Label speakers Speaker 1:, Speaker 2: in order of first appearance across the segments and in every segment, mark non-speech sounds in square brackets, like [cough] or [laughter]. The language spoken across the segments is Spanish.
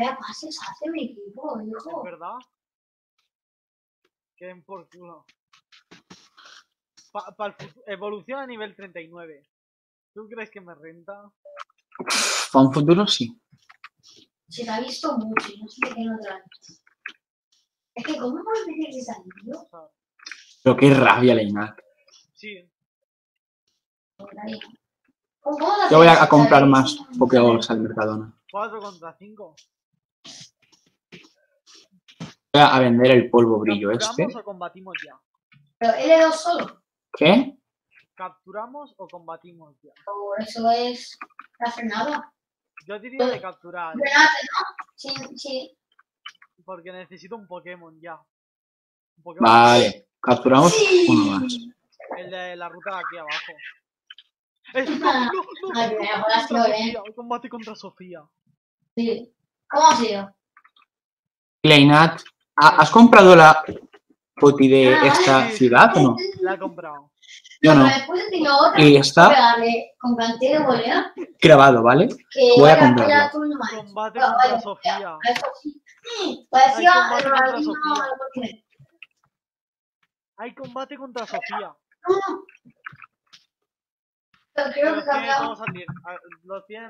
Speaker 1: Vaya pases hace mi equipo,
Speaker 2: ¿Es
Speaker 1: hijo.
Speaker 2: verdad? Queden por culo. Pa, futu- evolución a nivel 39. ¿Tú crees que me renta?
Speaker 3: Para un futuro sí.
Speaker 1: Se te ha visto mucho no sé qué no visto. Es que, ¿cómo puedes decir que se ha visto?
Speaker 2: O sea,
Speaker 3: Pero qué rabia, Leinat.
Speaker 2: sí.
Speaker 1: ¿Cómo te
Speaker 3: Yo voy a, a comprar más Pokéballs al Mercadona.
Speaker 2: 4 contra 5.
Speaker 3: Voy a, vender el polvo brillo este.
Speaker 2: ¿Capturamos o combatimos ya?
Speaker 1: Pero L2 solo.
Speaker 3: ¿Qué?
Speaker 2: ¿Capturamos o combatimos ya?
Speaker 1: Por eso es la frenada.
Speaker 2: Yo diría de capturar,
Speaker 1: ¿no? Sí, sí.
Speaker 2: porque necesito un Pokémon ya. Un Pokémon.
Speaker 3: Vale. Capturamos uno más.
Speaker 2: El de la ruta de aquí abajo. ¡Eh, no, no, no!
Speaker 1: ay, me
Speaker 2: combate contra
Speaker 1: eh.
Speaker 2: Sofía, Combate contra Sofía.
Speaker 1: sí. ¿Cómo ha sido?
Speaker 3: Leinat, ¿ha- ¿has comprado la poti de
Speaker 1: Ah,
Speaker 3: esta ciudad o no?
Speaker 2: La he comprado.
Speaker 3: Yo no. Y está
Speaker 1: Pegarle con cantidad de volea.
Speaker 3: grabado, ¿vale?
Speaker 1: Que
Speaker 3: Voy a comprarlo.
Speaker 1: ya tú no más.
Speaker 2: Combate
Speaker 1: Ah,
Speaker 2: contra Sofía.
Speaker 1: Parecía
Speaker 2: Hay combate
Speaker 1: el
Speaker 2: contra Sofía. Los tiene al 10.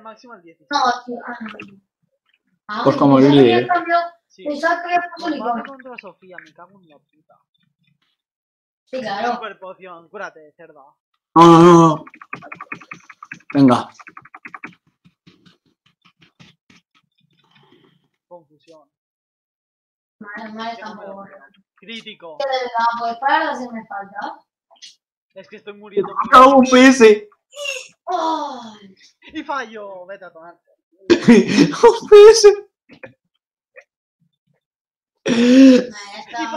Speaker 2: máximo al 16.
Speaker 1: No, tío. Ah, no.
Speaker 3: Pues como
Speaker 1: que
Speaker 3: líder.
Speaker 2: Sí.
Speaker 1: Pensaba que había puesto
Speaker 2: contra Sofía, me cago en la puta.
Speaker 1: Sí, claro.
Speaker 2: Super poción, cúrate, cerda.
Speaker 3: No, no, no, no. Venga.
Speaker 2: Confusión. No me
Speaker 1: tampoco.
Speaker 2: Crítico.
Speaker 1: Que de verdad, pues para hacerme falta.
Speaker 2: Es que estoy muriendo.
Speaker 3: ¡No, un PS!
Speaker 1: ¡Ay!
Speaker 2: Y fallo. Vete a tomar. [laughs]
Speaker 3: ¡Un PS!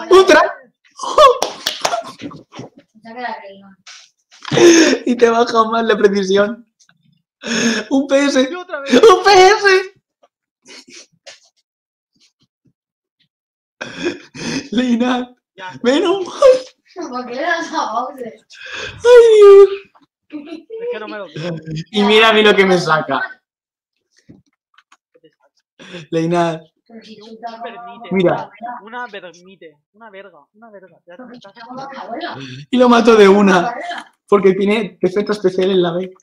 Speaker 3: ¡Otra! [laughs] Y te baja más la precisión. ¡Un PS!
Speaker 2: Y otra vez.
Speaker 3: ¡Un PS! Leinat, menos mal.
Speaker 1: ¿Por qué le das a Bowser?
Speaker 3: ¡Ay, Dios!
Speaker 2: Es que no me lo.
Speaker 3: Y mira a mí lo que me saca. Leinat, Mira.
Speaker 2: Una vermite. Una verga. Una verga.
Speaker 3: Y lo mato de una. Porque tiene defecto especial en la B.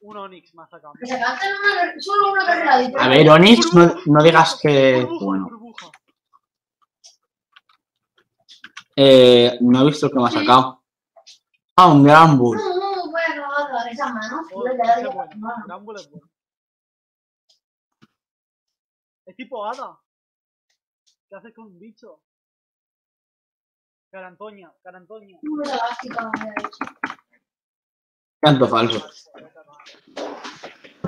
Speaker 2: un Onix más acá.
Speaker 1: Que sacaste una, solo una carrera de
Speaker 3: A ver, Onix, no, no digas que. Bueno, eh, no he visto que me ha sacado. Ah, un Gran Bull.
Speaker 1: No, no, voy a acabar con esa mano.
Speaker 2: Oh,
Speaker 1: Yo
Speaker 2: ese
Speaker 1: ya
Speaker 2: es es. Es tipo hada. ¿Qué haces con un bicho? Carantoña, carantoña.
Speaker 1: No es elástica, me había dicho.
Speaker 3: Canto falso.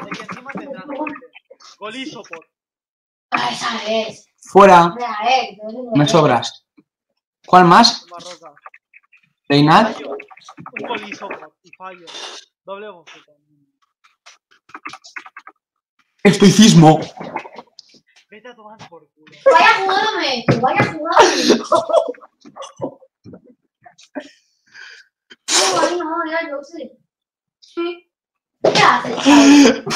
Speaker 2: De que encima tendrán. Golisopor.
Speaker 1: Ah, esa es.
Speaker 3: Fuera,
Speaker 1: eh.
Speaker 3: me sobras. ¿Cuál más?
Speaker 2: Fallo. Un golisopor. Y fallo. Doble bofeta.
Speaker 3: Estoicismo.
Speaker 2: Vete a tomar por culo.
Speaker 1: Vaya vaya jugándome. No, no, ya yo sé. ¿Qué haces, voy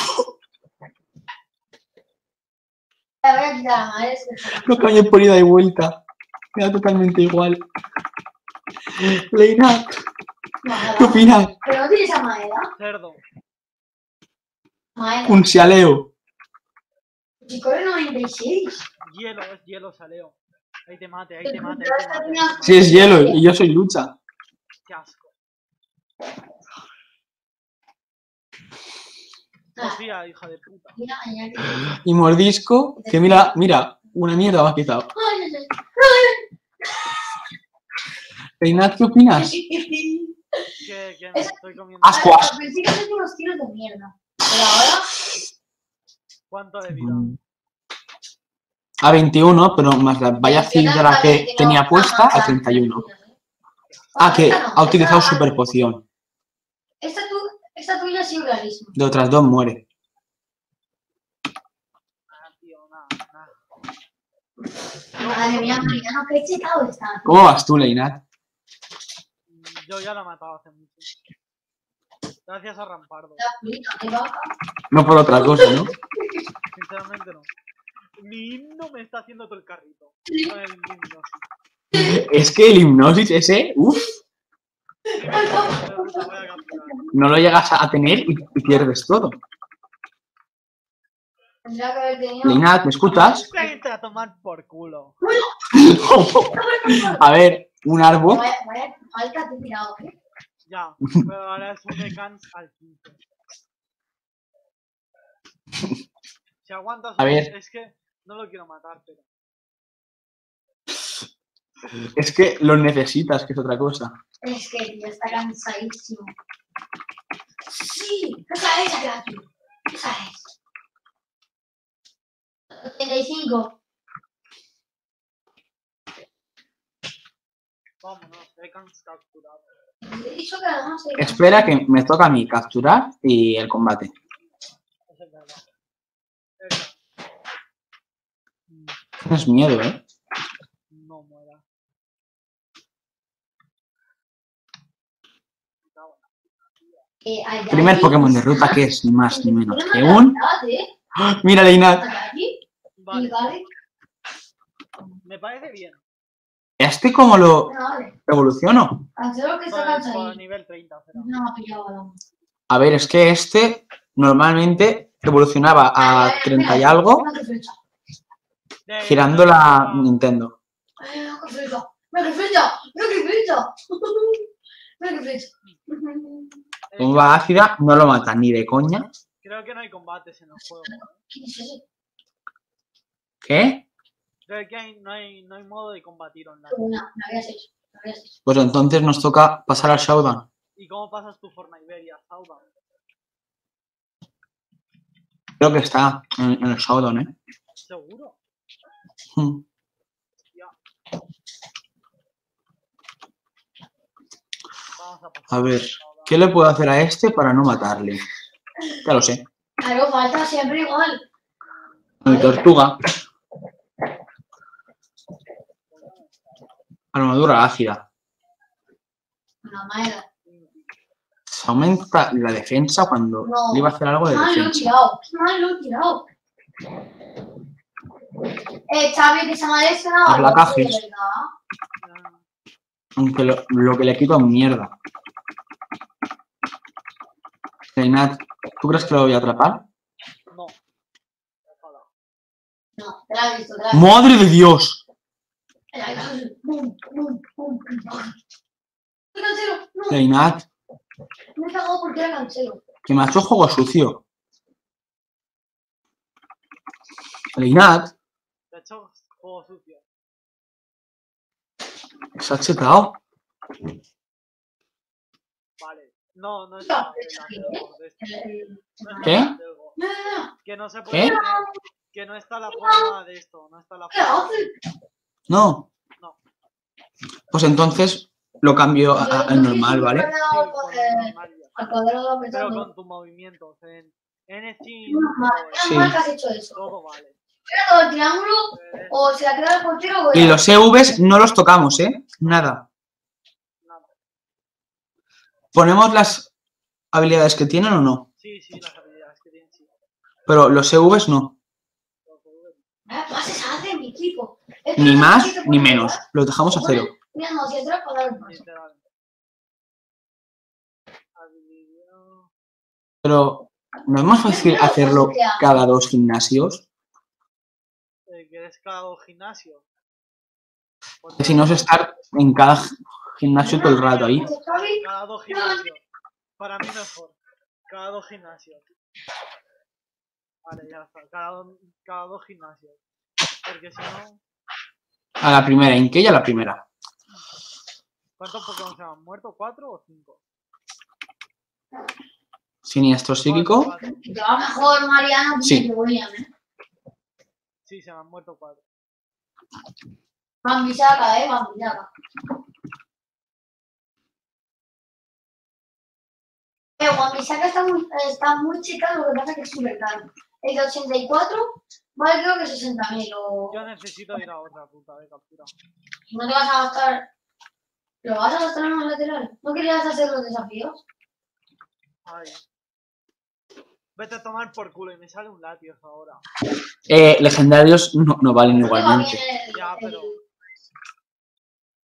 Speaker 1: a quitar a la madre. es que-
Speaker 3: Lo cambié por ida y vuelta. Me da totalmente igual. Leinat, ¿qué opinas?
Speaker 1: Pero no tienes a Maeda.
Speaker 2: Cerdo.
Speaker 1: Maeda.
Speaker 3: Un Xialeo.
Speaker 1: Corre 96.
Speaker 2: Hielo, es hielo, saleo. Ahí te mate, ahí te mate, ahí te mate.
Speaker 3: Si es hielo y yo soy lucha.
Speaker 2: Qué asco.
Speaker 1: Ah,
Speaker 2: Sofía, hija de puta.
Speaker 1: que-
Speaker 3: Y mordisco, que mira, mira, una mierda me ha quitado.
Speaker 1: Ay, ay, ay.
Speaker 3: Leinat, ¿qué opinas?
Speaker 2: Que, que me estoy comiendo.
Speaker 3: Asco. Ascuas.
Speaker 1: Al principio hacía unos tiros de mierda. Pero ahora.
Speaker 2: ¿Cuánto de vida?
Speaker 3: A 21, pero más la vaya cifra que tenía puesta a 31. Ah, que ha utilizado super poción.
Speaker 1: Esta, tu, esta tuya ha sido clarísima.
Speaker 3: De otras dos muere.
Speaker 2: Ah, tío, nada, nada.
Speaker 1: Madre mía, Mariano, qué chetado está.
Speaker 3: ¿Cómo vas tú, Leinat?
Speaker 2: Yo ya la he matado hace mucho. Gracias a Rampardo.
Speaker 3: No por otra cosa, ¿no?
Speaker 2: Sinceramente no. Mi himno me está haciendo todo el carrito. Con el himno.
Speaker 3: Es que el hipnosis ese, uff, no lo llegas a tener y, y pierdes todo.
Speaker 1: Tendría que haber tenido.
Speaker 3: Leinat, ¿me escuchas?
Speaker 2: A tomar por culo.
Speaker 3: A ver, un árbol.
Speaker 1: Vaya, vaya falta te he tirado, ¿eh?
Speaker 2: Ya, [laughs] pero ahora es un decans al 15. Si aguantas,
Speaker 3: A ver.
Speaker 2: es que no lo quiero matar, pero.
Speaker 3: Es que lo necesitas, que es otra cosa.
Speaker 1: Es que tío, está cansadísimo. Sí, esa es la aquí. Esa es. 85.
Speaker 2: Vámonos, decans capturado.
Speaker 3: Espera que me toca a mí capturar y el combate.
Speaker 2: Eso es verdad. Venga.
Speaker 3: Tienes miedo, ¿eh?
Speaker 2: No muera.
Speaker 3: Primer Pokémon de ruta que es ni más ni menos que un... ¡Ah! Mira, Leinat.
Speaker 2: Vale. me parece bien.
Speaker 3: ¿Este cómo lo evoluciono?
Speaker 1: Cancelo que está
Speaker 2: Por, por
Speaker 1: cansadísimo.
Speaker 2: nivel 30, pero.
Speaker 1: No me ha pillado la
Speaker 3: A ver, es que este normalmente evolucionaba a 30 y algo girando la Nintendo. Bomba ácida no lo mata ni de coña.
Speaker 2: Creo que no hay combates en el juego.
Speaker 1: ¿Quién es ese?
Speaker 3: ¿Qué?
Speaker 2: Creo que hay- no, hay, no hay modo de combatir online.
Speaker 1: Una, me habías hecho. Me habías hecho.
Speaker 3: Pues entonces nos toca pasar al Showdown.
Speaker 2: ¿Y cómo pasas tu forma Iberia, Sauda?
Speaker 3: Creo que está en, en el Showdown, ¿eh?
Speaker 2: ¿Seguro?
Speaker 3: Hmm.
Speaker 2: Vamos a pasar.
Speaker 3: A ver, ¿qué le puedo hacer a este para no matarle? Ya lo sé.
Speaker 1: Claro, falta siempre igual.
Speaker 3: Mi tortuga. Armadura ácida.
Speaker 1: Una madre.
Speaker 3: Se aumenta la defensa cuando
Speaker 1: No.
Speaker 3: le iba a hacer algo de
Speaker 1: Mal lo he
Speaker 3: defensa.
Speaker 1: tirado. Mal lo he tirado. Eh, Xavi, que se me ha lesionado.
Speaker 3: A placajes.
Speaker 1: De verdad.
Speaker 2: Ah,
Speaker 3: Aunque lo, lo que le quito es mierda. Reinat, ¿tú crees que lo voy a atrapar?
Speaker 2: No.
Speaker 1: No, te la he visto, te la he visto.
Speaker 3: ¡Madre de Dios!
Speaker 1: Te la he visto. Bum, bum, bum. ¡Me cancelo! No,
Speaker 3: Reinat,
Speaker 1: me he cagado porque era cancelo.
Speaker 3: que me ha hecho juego sucio. Reinat,
Speaker 2: De hecho, juego sucio.
Speaker 3: se ha chetado.
Speaker 2: Vale. No, no
Speaker 1: ¿eh?
Speaker 2: Go, de este.
Speaker 1: El- el-
Speaker 2: No es la
Speaker 3: ¿Qué?
Speaker 2: del Go.
Speaker 1: No, no, no.
Speaker 2: Que no se
Speaker 3: ¿Qué?
Speaker 2: puede. tener- Que no está la forma de esto. No está la
Speaker 1: ¿Qué
Speaker 2: forma.
Speaker 1: haces?
Speaker 3: No. Pues entonces lo cambio a- a- al normal, ¿vale?
Speaker 2: Sí.
Speaker 1: Al cuadrado
Speaker 2: Pero con tus movimientos. En, en Steam.
Speaker 1: Menos mal,
Speaker 3: Sí.
Speaker 1: has hecho eso.
Speaker 2: Todo vale.
Speaker 1: Todo el triángulo,
Speaker 2: Eh,
Speaker 1: o se la queda el portero
Speaker 3: Y los EVs no los tocamos, ¿eh? Nada. ¿Ponemos las habilidades que tienen o no?
Speaker 2: Sí, sí, las habilidades que tienen, sí.
Speaker 3: Pero los EVs no.
Speaker 2: Los EVs.
Speaker 1: Ah,
Speaker 3: Ni más ni menos. Los dejamos a cero.
Speaker 1: Paso.
Speaker 3: Pero no es más fácil hacerlo cada dos gimnasios.
Speaker 2: Eh, ¿Quieres cada dos gimnasios? Pues
Speaker 3: Que si no es estar en cada gimnasio todo el rato ahí.
Speaker 1: Xavi,
Speaker 2: Cada dos gimnasios. Para mí mejor. Cada dos gimnasios. Vale, ya está. Cada, do- cada dos gimnasios. Porque si no.
Speaker 3: A la primera, ¿en qué y a la primera?
Speaker 2: ¿Cuántos Pokémon se han muerto? ¿Cuatro o cinco?
Speaker 3: Siniestro psíquico.
Speaker 1: Que va mejor Mariano
Speaker 3: Sí.
Speaker 1: que William, ¿eh?
Speaker 2: Sí, se han muerto cuatro.
Speaker 1: Van bisaca, ¿eh? Van bisaca. Eh, Juan Bisaca está muy, está muy chica, lo que pasa es que es súper caro. El de 84 vale creo que 60.000 o...
Speaker 2: Yo necesito ir a otra puta de captura.
Speaker 1: No te vas a gastar... ¿Lo vas a gastar en los laterales? ¿No querías hacer los desafíos?
Speaker 2: Ay. Vete a tomar por culo y me sale un latios ahora.
Speaker 3: Eh, legendarios no, no valen igualmente.
Speaker 1: el-
Speaker 2: Ya,
Speaker 1: el-
Speaker 2: pero-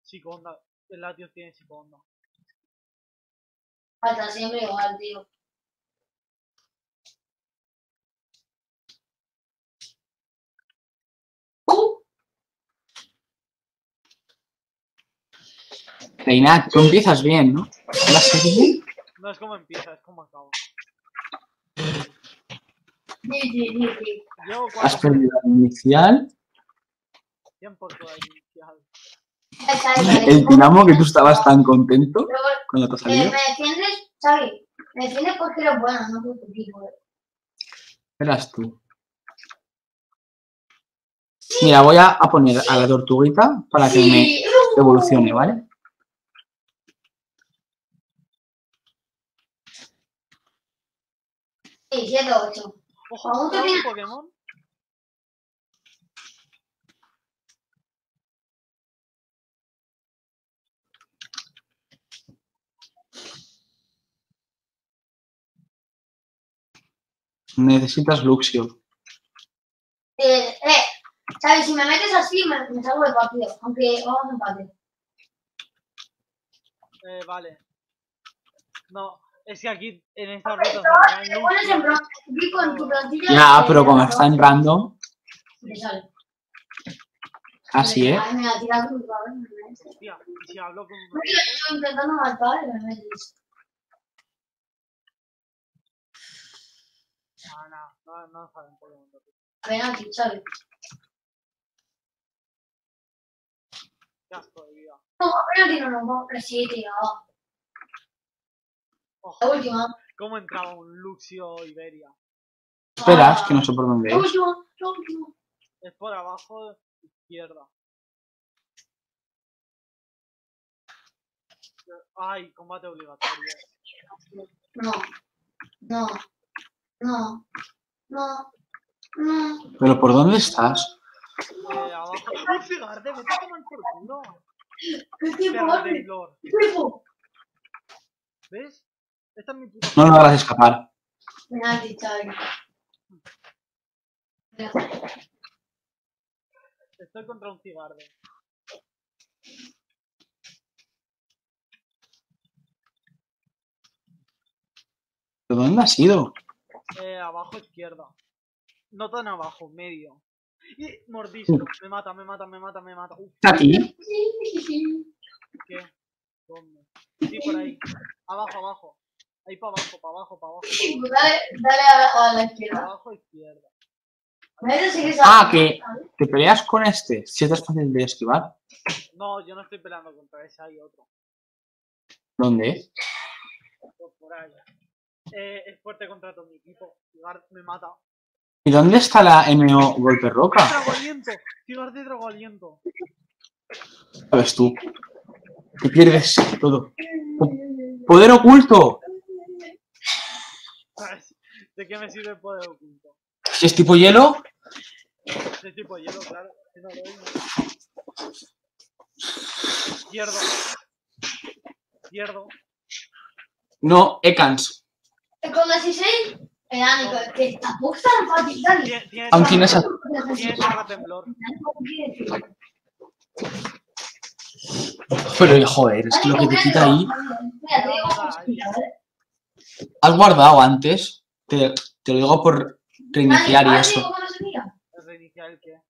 Speaker 2: Psiconda. El latios tiene psiconda.
Speaker 1: Falta siempre igual, tío. Uh,
Speaker 3: Reinat, tú empiezas bien, ¿no? La serie.
Speaker 2: No es como empieza, es como. Llevo
Speaker 3: Has
Speaker 2: cuatro
Speaker 3: perdido la inicial.
Speaker 2: tiempo toda inicial.
Speaker 3: El. Dinamo, que tú estabas tan contento te ha
Speaker 1: eh,
Speaker 3: salido.
Speaker 1: me defiendes, Xavi. Me defiendes porque eres bueno, no por tu equipo. eh.
Speaker 3: Eras tú. Mira, voy a, a poner a la tortuguita para que me evolucione, ¿vale?
Speaker 1: Sí, 7 8.
Speaker 2: Ojo,
Speaker 1: Aún te
Speaker 2: ¿sabes un Pokémon?
Speaker 3: Necesitas Luxio.
Speaker 1: Eh, eh, Xavi, si me metes así, me, me salgo del partido. Aunque vamos a empate.
Speaker 2: Eh, vale. No, es que aquí en esta ruta
Speaker 1: Te
Speaker 2: saldrán
Speaker 1: pones en
Speaker 2: Luxio.
Speaker 1: bronce, clico en tu plantilla.
Speaker 3: Ya,
Speaker 1: eh,
Speaker 3: pero como
Speaker 1: eh,
Speaker 3: está en random,
Speaker 1: te sale.
Speaker 3: así, ¿eh?
Speaker 1: Ay, me la tira me.
Speaker 2: Hostia, si hablo con
Speaker 1: No, yo estoy intentando matar y me metes.
Speaker 2: Ah, no, no, no saben Pokémon.
Speaker 1: Ven aquí, Xavi.
Speaker 2: Ya estoy, vida.
Speaker 1: No, penalti no vamos, pero sí, tío. La última.
Speaker 2: ¿cómo entraba un Luxio Iberia?
Speaker 3: Esperas, que no sé por dónde
Speaker 1: La
Speaker 3: es.
Speaker 1: última, la última.
Speaker 2: Es por abajo, izquierda. Ay, combate obligatorio.
Speaker 1: No. No. No. No. No.
Speaker 3: ¿Pero por dónde estás?
Speaker 2: Eh, abajo.
Speaker 1: ¿Qué tiempo?
Speaker 2: ¿Ves? Esta es mi puta.
Speaker 3: No logras escapar.
Speaker 1: Penalti, Xavi.
Speaker 2: Estoy contra un cigarde.
Speaker 3: ¿Pero dónde has ido?
Speaker 2: Eh, abajo izquierda. No tan abajo, medio. Y mordisco. Me mata, me mata, me mata, me mata. Uf,
Speaker 3: ¿Está aquí?
Speaker 2: ¿qué? ¿Dónde? Sí, por ahí. Abajo, abajo. Ahí para abajo, para abajo, para abajo.
Speaker 1: Sí,
Speaker 2: pa'
Speaker 1: pues dale, dale a, la- a la
Speaker 2: abajo.
Speaker 1: izquierda.
Speaker 2: Abajo, izquierda.
Speaker 3: Ah, que- ¿Te peleas con este? Si es fácil de esquivar.
Speaker 2: No, yo no estoy peleando contra ese, hay otro.
Speaker 3: ¿Dónde?
Speaker 2: Por, por ahí. Eh, es fuerte contra todo mi equipo. Cigar me mata.
Speaker 3: ¿Y dónde está la MO Golpe Roca?
Speaker 2: Cigar de trago aliento.
Speaker 3: Sabes tú. Que pierdes todo. ¡Poder oculto!
Speaker 2: ¿De qué me sirve el poder oculto?
Speaker 3: Si es tipo hielo,
Speaker 2: De tipo hielo, claro. Si no lo oigo. Izquierdo. Izquierdo.
Speaker 3: no, Ekans.
Speaker 1: Con 16, Penalti, que tampoco es tan fácil,
Speaker 3: Aún tienes a-
Speaker 2: Tienes a temblor.
Speaker 3: Pero joder, es que lo que te quita ahí. Has guardado antes. Te, te lo digo por reiniciar y eso.
Speaker 1: ¿cómo se mira?
Speaker 2: ¿Es reiniciar el qué?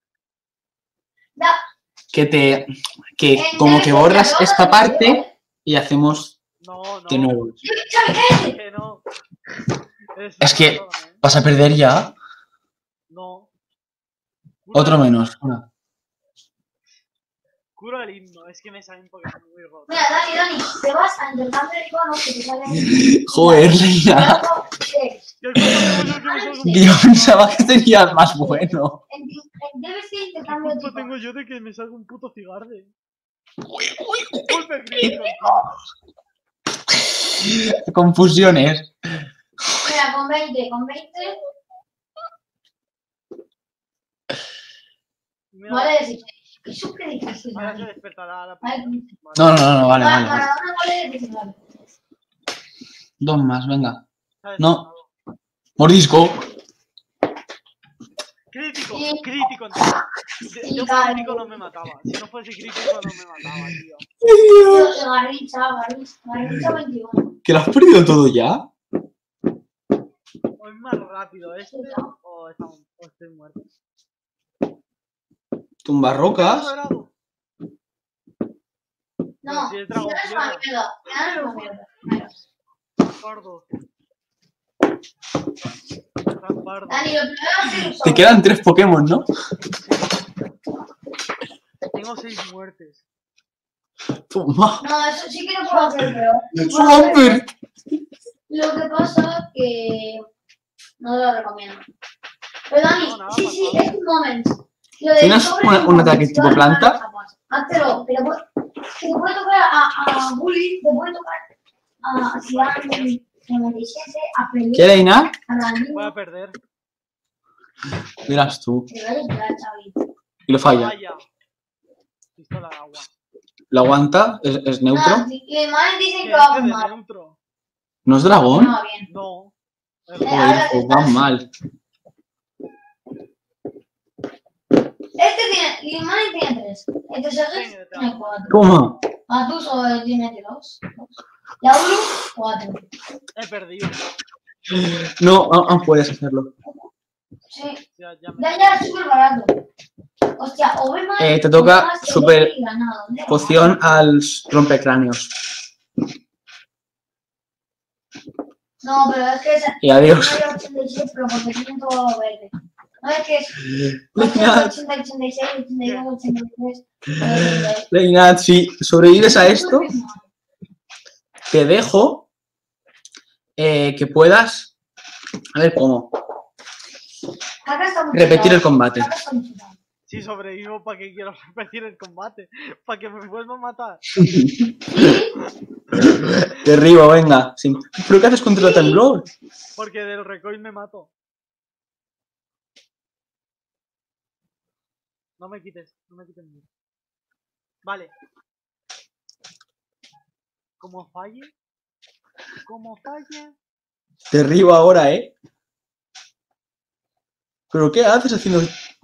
Speaker 3: Que te. Que como que borras esta parte y hacemos
Speaker 2: No, no.
Speaker 3: de nuevo. Es que-
Speaker 2: ¿eh?
Speaker 3: Vas a perder ya.
Speaker 2: No.
Speaker 3: Otro menos. Una.
Speaker 2: El himno, es que me salen Pokémon muy rotos.
Speaker 1: Mira, Dani, Dani, te vas a intercambio de iconos que te salen.
Speaker 3: Joder.
Speaker 1: Eh,
Speaker 2: ¿Qué coño tengo yo
Speaker 3: pensaba que tenías más bueno.
Speaker 1: en- en- Debes de
Speaker 2: ¿Qué
Speaker 1: intercambio de
Speaker 2: tengo yo de que me salga un puto cigarde?
Speaker 3: Confusiones.
Speaker 1: Mira, con 20, con 20,
Speaker 2: Mira,
Speaker 1: vale 16.
Speaker 2: Ahora se despertará la
Speaker 3: No, no, no, no, vale,
Speaker 1: Para-
Speaker 3: vale. vale.
Speaker 1: para una vale 19.
Speaker 3: Dos más, venga. No. Mordisco.
Speaker 2: Crítico, crítico.
Speaker 1: Y
Speaker 2: yo
Speaker 1: cae.
Speaker 2: crítico no me mataba. Si no fuese crítico no me mataba, tío.
Speaker 1: Tío, Garrincha, Garrincha, Garrincha 21.
Speaker 3: ¿Que lo has perdido todo ya?
Speaker 2: O es más rápido este o, estamos, o estoy muerto.
Speaker 3: Tumbarrocas.
Speaker 1: No,
Speaker 2: si es dragón
Speaker 1: es es.
Speaker 2: Pardo. Pardo.
Speaker 1: Es
Speaker 3: Te quedan tres Pokémon, ¿no?
Speaker 2: Tengo seis muertes.
Speaker 3: Toma.
Speaker 1: No, eso sí que no puedo hacer, pero. Lo que pasa que no lo recomiendo. Pero Dani,
Speaker 2: No, nada,
Speaker 1: sí, sí, es un moment. Lo del
Speaker 3: ¿Tienes
Speaker 1: sobre
Speaker 3: una-
Speaker 1: es
Speaker 3: un ataque tipo planta?
Speaker 1: pero que te puede tocar a, a Bully, te puede tocar a Ciudad 97, a Felipe,
Speaker 3: ¿Qué, Leina?
Speaker 1: a la
Speaker 2: Voy a perder.
Speaker 3: Verás tú. Y lo falla. Lo aguanta, es, es neutro.
Speaker 1: No.
Speaker 3: ¿No es dragón?
Speaker 1: No.
Speaker 2: No.
Speaker 1: Eh,
Speaker 3: Joder, pues va mal.
Speaker 1: Este tiene, Limani tiene tres. Este Sergio
Speaker 2: Tiene
Speaker 1: tiene cuatro.
Speaker 3: ¿Cómo?
Speaker 1: Matuso tiene dos. dos. Yaulu, cuatro.
Speaker 2: He perdido.
Speaker 3: No, no, no puedes hacerlo.
Speaker 1: Sí.
Speaker 2: Ya, ya me...
Speaker 1: Ya, ya, es súper barato. Hostia, o ve más.
Speaker 3: Eh, te toca
Speaker 1: o
Speaker 3: super
Speaker 1: y.
Speaker 3: Poción al rompecráneos.
Speaker 1: No, pero es que es.
Speaker 3: Y adiós.
Speaker 1: No hay 86, pero porque verde. No es que es
Speaker 3: Leina,
Speaker 1: 80, 86, 82, 83.
Speaker 3: Leina, si sobrevives a esto, te dejo eh, que puedas. A ver cómo. Repetir el combate.
Speaker 2: Si sobrevivo, ¿para qué quiero repetir el combate? ¿Para que me vuelva a matar? [laughs]
Speaker 3: Derribo, venga. Sí. ¿Pero qué haces contra el temblor?
Speaker 2: Porque del recoil me mato. No me quites, no me quites miedo. Vale. Como falle. Como falle.
Speaker 3: Derribo ahora, ¿eh? ¿Pero qué haces haciendo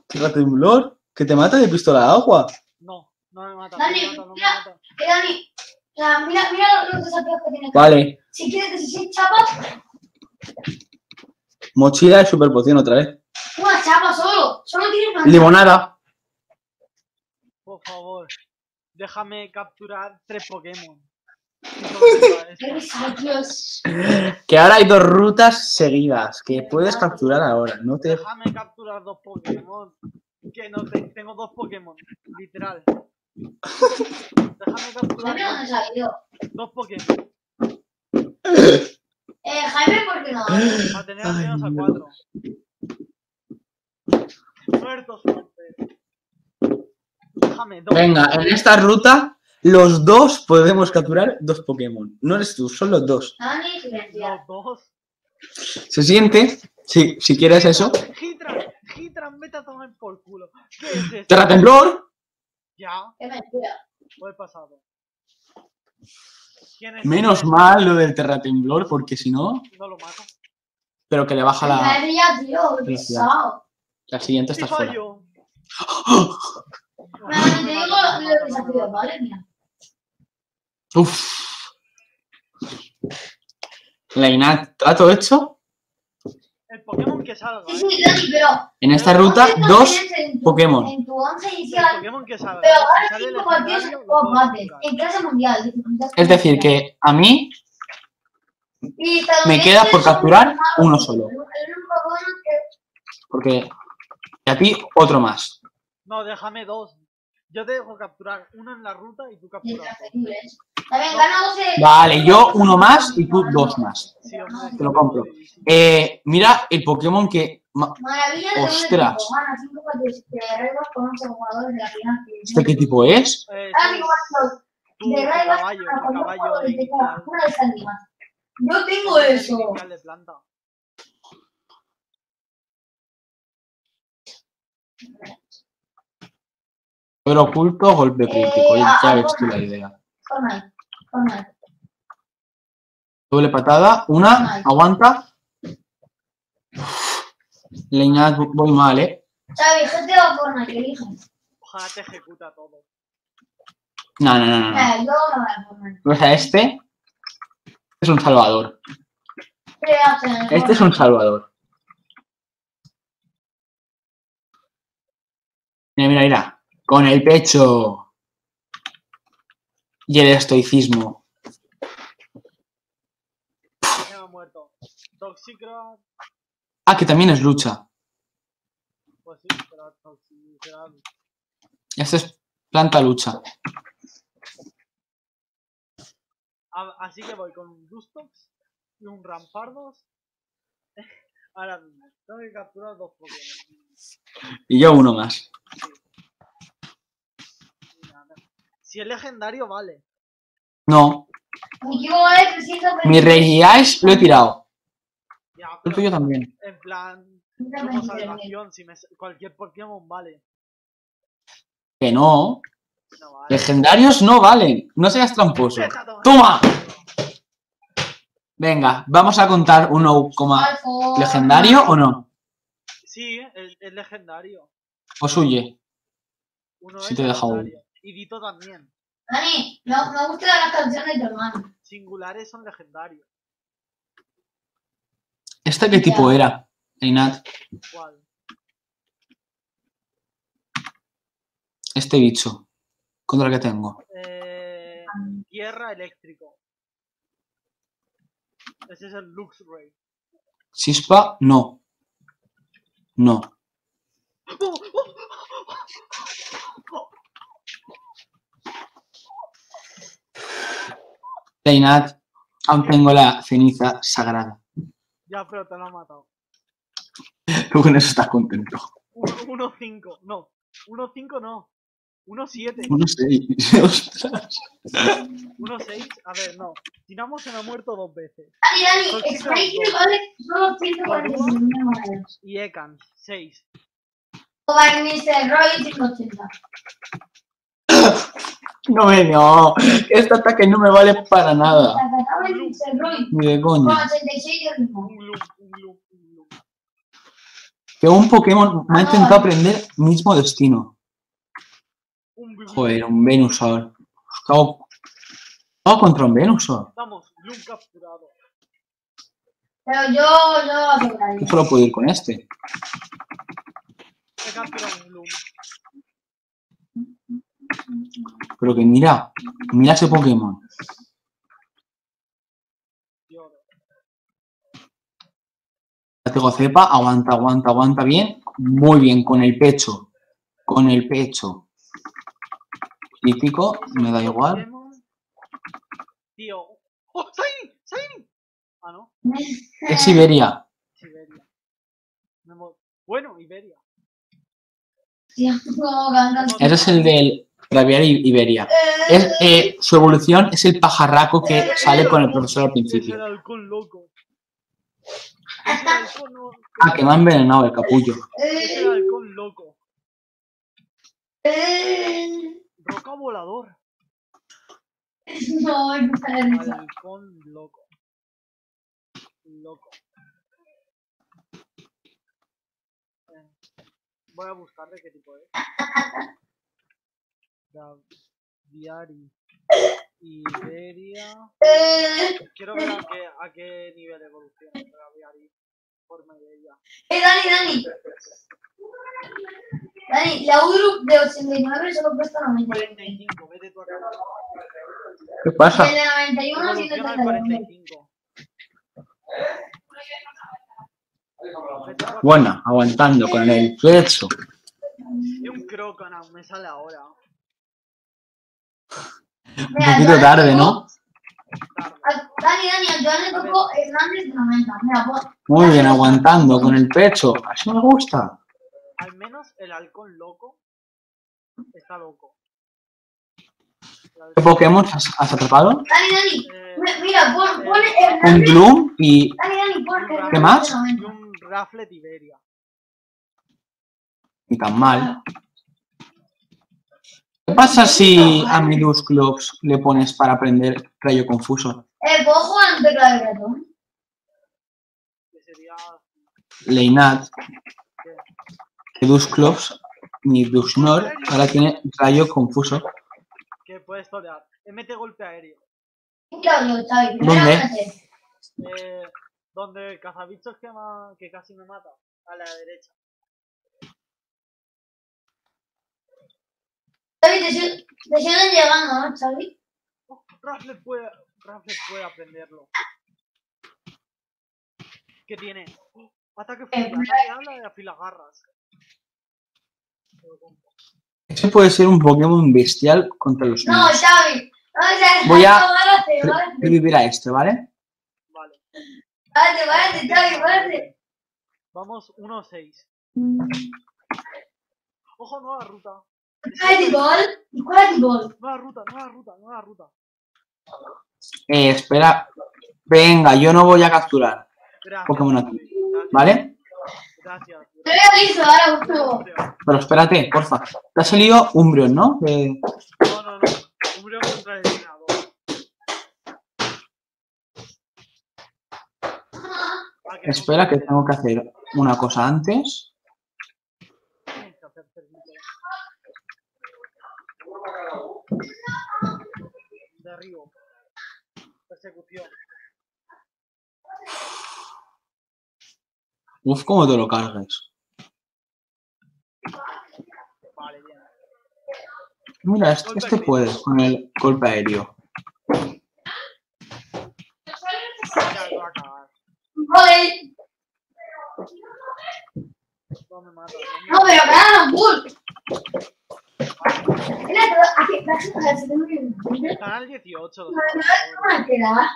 Speaker 3: tierra temblor? ¿Que te mata de pistola de agua?
Speaker 2: No, no me mata,
Speaker 1: Dani,
Speaker 2: no me mata, no me
Speaker 1: mira.
Speaker 2: mata.
Speaker 1: Eh, Dani, o sea, mira, mira los desafíos que tiene.
Speaker 3: Vale.
Speaker 1: Si quieres 16 chapas,
Speaker 3: Mochila de super poción otra vez.
Speaker 1: una chapa solo. Solo tienes una
Speaker 3: Limonada.
Speaker 2: Por favor, déjame capturar tres Pokémon.
Speaker 3: Que ahora hay dos rutas seguidas que puedes capturar ahora. No te.
Speaker 2: Déjame capturar dos Pokémon. Que no te- tengo dos Pokémon, literal. Déjame capturar
Speaker 1: Jaime, ¿dónde
Speaker 2: dos,
Speaker 1: salió?
Speaker 2: dos Pokémon.
Speaker 1: Eh, Jaime, ¿por qué no?
Speaker 2: Para tener al menos a cuatro. Muertos, Juanfer. Déjame dos.
Speaker 3: Venga, en esta ruta, los dos podemos capturar dos Pokémon. No eres tú, son los dos.
Speaker 2: Los.
Speaker 3: Se siente, si, si quieres eso.
Speaker 2: Hitran, Hitran, vete a tomar por culo. ¿Qué es eso?
Speaker 3: Terra temblor.
Speaker 2: Ya,
Speaker 1: mentira.
Speaker 2: fue pasado. ¿Quién es
Speaker 3: Menos
Speaker 2: ese?
Speaker 3: mal lo del terratemblor, porque si no.
Speaker 2: No lo mato.
Speaker 3: Pero que le baja la.
Speaker 1: Pesado.
Speaker 3: La siguiente
Speaker 2: Si
Speaker 3: está fuera.
Speaker 2: fallo.
Speaker 1: Te digo los desafíos, ¿vale? Mira.
Speaker 3: Uf. Leina, ¿trato hecho?
Speaker 2: El Pokémon que salga,
Speaker 1: Sí,
Speaker 2: ¿eh?
Speaker 1: sí, Dani, pero.
Speaker 3: En esta ruta,
Speaker 1: ¿dónde
Speaker 3: dos
Speaker 1: en tu-
Speaker 3: Pokémon.
Speaker 1: En tu once
Speaker 2: El
Speaker 1: inicial,
Speaker 2: Pokémon que salga.
Speaker 1: pero ahora cinco partidos en
Speaker 2: lo
Speaker 1: combates. En clase mundial.
Speaker 3: Es decir, que a mí me queda por capturar uno solo.
Speaker 1: El que.
Speaker 3: Porque y a ti otro más.
Speaker 2: No, déjame dos. Yo te dejo capturar uno en la ruta y tú capturas. dos.
Speaker 1: transferibles. También gana 12.
Speaker 3: Vale, yo uno más y tú dos más. Te lo compro. Eh, mira el Pokémon que. ma-
Speaker 1: Maravilla de
Speaker 3: Ostras.
Speaker 1: un equipo. Gana 5 partidos de reglas con 11 jugadores de la final.
Speaker 3: ¿Este qué tipo es?
Speaker 2: Eh,
Speaker 1: Ah,
Speaker 2: sí,
Speaker 1: digo, bueno,
Speaker 2: tu,
Speaker 1: de
Speaker 2: tu
Speaker 1: reglas
Speaker 2: caballo,
Speaker 1: con
Speaker 2: tu
Speaker 1: 11
Speaker 2: caballo
Speaker 1: jugadores de cada
Speaker 2: inicial.
Speaker 1: una de estas ligas. Yo tengo
Speaker 2: Es
Speaker 1: eso.
Speaker 3: Pero oculto, golpe crítico.
Speaker 1: Eh,
Speaker 3: Ya
Speaker 1: ah,
Speaker 3: ves tú
Speaker 1: ah,
Speaker 3: la idea. Doble patada, una, aguanta. Leinat, voy mal, ¿eh?
Speaker 1: Xavi, GTA o Fortnite, que eliges.
Speaker 2: Ojalá te ejecuta todo.
Speaker 3: No, no, no, no. no.
Speaker 1: Eh, yo no voy a Fortnite.
Speaker 3: O sea, este es un salvador.
Speaker 1: ¿Qué hacen en el
Speaker 3: Este es un salvador. Mira, mira, mira. Con el pecho. Y el estoicismo.
Speaker 2: Muerto.
Speaker 3: Ah, que también es lucha.
Speaker 2: Pues sí, pero.
Speaker 3: Este es planta lucha.
Speaker 2: Así que voy con un Dustox y un Rampardos. [laughs] Ahora mismo. Tengo que capturar dos Pokémon.
Speaker 3: Y yo uno más.
Speaker 2: Nada. Si es legendario, vale.
Speaker 3: No,
Speaker 1: Mi equipo vale 320.
Speaker 3: mi Regiais lo he tirado.
Speaker 2: Ya,
Speaker 3: El tuyo también.
Speaker 2: en plan, como
Speaker 1: 320.
Speaker 2: salvación, si me, cualquier Pokémon vale.
Speaker 3: Que no.
Speaker 2: No vale.
Speaker 3: Legendarios no valen. No seas tramposo. ¡Toma! Venga, vamos a contar uno como
Speaker 1: Alfo.
Speaker 3: legendario o no.
Speaker 2: Sí, es, legendario.
Speaker 3: O suye.
Speaker 2: Uno es
Speaker 3: te he dejado
Speaker 2: legendario. Y Dito también.
Speaker 1: Dani, me, me gustan las canciones de tu hermano.
Speaker 2: Singulares son legendarios.
Speaker 3: ¿Este qué tipo era? Einat,
Speaker 2: ¿Cuál?
Speaker 3: este bicho. Contra el que tengo.
Speaker 2: Eh, tierra eléctrico. Ese es el Luxray.
Speaker 3: Chispa, no. No. Einat, aún tengo la ceniza sagrada.
Speaker 2: Ya, pero te lo ha matado. [laughs]
Speaker 3: Tú con eso estás contento.
Speaker 2: 1-5, no. 1-5 no. 1-7.
Speaker 3: No sé. Ostras.
Speaker 2: 1-6. A ver, no. Dinamo se me ha muerto dos veces.
Speaker 1: Dani, Dani, Strike
Speaker 2: Rock.
Speaker 1: vale solo 145 mil monedas.
Speaker 2: Y Ekans, 6.
Speaker 1: O Mr. Roy 180. [coughs]
Speaker 3: No me no. Este ataque no me vale para nada. Ni de
Speaker 1: Con
Speaker 3: coña.
Speaker 1: 86 de ritmo.
Speaker 2: Un loop, un loop, un loop.
Speaker 3: Que un Pokémon me ha intentado aprender mismo destino. Joder, un Venusaur. Estaba contra un Venusaur.
Speaker 1: Pero yo, yo.
Speaker 3: Yo solo puedo ir con este.
Speaker 2: He capturado un Gloom.
Speaker 3: Pero que mira, mira ese Pokémon. Tengo cepa, aguanta, aguanta, aguanta bien. Muy bien, con el pecho. Con el pecho. Crítico, me da igual.
Speaker 2: Tío. ¡Oh! Ah, no.
Speaker 3: Es Iberia.
Speaker 2: Mo- Bueno, Iberia.
Speaker 1: Sí, como cantando.
Speaker 3: Ese es el del Rabiar I- Iberia. Es, eh, su evolución es el pajarraco que sale con el profesor al
Speaker 2: el
Speaker 3: principio.
Speaker 2: el
Speaker 3: Ah, que me ha envenenado el capullo.
Speaker 2: es el halcón loco. Roca volador.
Speaker 1: No, risa.
Speaker 2: Halcón loco. Loco. Voy a buscar de qué tipo es. Diari. Iberia. Quiero ver a qué, a qué nivel evoluciona Braviary por media.
Speaker 1: eh, Dani, Dani. Dani, la Udrup de 89 solo cuesta 99.
Speaker 2: 45, vete tú acá.
Speaker 3: ¿Qué pasa?
Speaker 1: el de 91
Speaker 2: Evoluciona al
Speaker 1: 139.
Speaker 2: 45. Vete tú acá.
Speaker 3: Buena, aguantando con el pecho.
Speaker 2: Y un Croconaut me sale ahora.
Speaker 3: Un poquito tarde, ¿no?
Speaker 1: Dani, Dani, Joan le tocó Hernández de 90. Mira, pues,
Speaker 3: Muy bien, aguantando con el pecho. Así me gusta.
Speaker 2: Al menos el halcón loco está loco.
Speaker 3: ¿Qué Pokémon has, has atrapado?
Speaker 1: Dani, Dani.
Speaker 2: eh,
Speaker 1: mi- Mira, pon, pon
Speaker 3: Un
Speaker 1: Hernández.
Speaker 3: Gloom y
Speaker 1: Dani, Dani, pon
Speaker 2: un
Speaker 3: ¿Qué más?
Speaker 2: y
Speaker 1: 90.
Speaker 2: un Raflet Iberia.
Speaker 3: ni tan mal. ¿Qué pasa si a mi Dusclops le pones para aprender rayo confuso?
Speaker 1: Eh, ¿puedo jugar en tecla de ratón?
Speaker 2: Que sería.
Speaker 3: Leinat, Dusclops ni Dusnor ahora tiene rayo confuso.
Speaker 2: Que puedes torear. MT golpe aéreo.
Speaker 3: ¿Dónde?
Speaker 2: Eh, donde el cazabichos que, que casi me mata. A la derecha.
Speaker 1: Xavi, te, sig- te siguen llegando, ¿no, Xavi?
Speaker 2: Oh, Raflet puede, Raflet puede aprenderlo. ¿Qué tiene? Oh, Ataque fuerte, ataque ala y afilagarras.
Speaker 3: Ese puede ser un Pokémon bestial contra los
Speaker 1: No,
Speaker 3: míos.
Speaker 1: Xavi. O sea,
Speaker 3: Voy a-. Revivir a este, ¿vale?
Speaker 2: Vale.
Speaker 1: Párate, párate, Xavi, párate.
Speaker 2: Vamos 1-6. Ojo, nueva ruta.
Speaker 1: Y quality ball.
Speaker 2: Nueva ruta, nueva ruta, nueva ruta.
Speaker 3: Eh, espera. Venga, yo no voy a capturar,
Speaker 2: Gracias.
Speaker 3: Pokémon aquí.
Speaker 2: gracias,
Speaker 3: ¿vale?
Speaker 2: Gracias.
Speaker 1: Te voy a listo ahora.
Speaker 3: Pero espérate, porfa. Te ha salido Umbreon, ¿no?
Speaker 2: No, no, no. Umbreon contra el. Ah,
Speaker 3: Espera, que tengo que hacer una cosa antes.
Speaker 2: Tienes que hacer servicio. Derribo. Persecución.
Speaker 3: Uf, cómo te lo cargues.
Speaker 2: Vale, bien.
Speaker 3: Mira, este, este puede con el golpe aéreo.
Speaker 2: No me mata.
Speaker 1: No, pero ganaron bull. Mira, pero aquí, la gente se tiene que
Speaker 2: Están al 18 los entrenadores.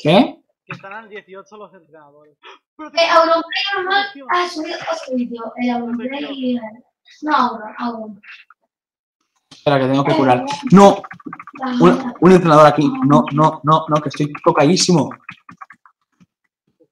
Speaker 3: ¿Qué?
Speaker 2: Que están al 18 los entrenadores.
Speaker 1: Eh, Auronplay normal ha subido otro vídeo. El Auronplay y el... No, Auron, Auron.
Speaker 3: Espera, que tengo que curar. ¡No! Un, un entrenador aquí. No, no, no, no, que estoy tocadísimo.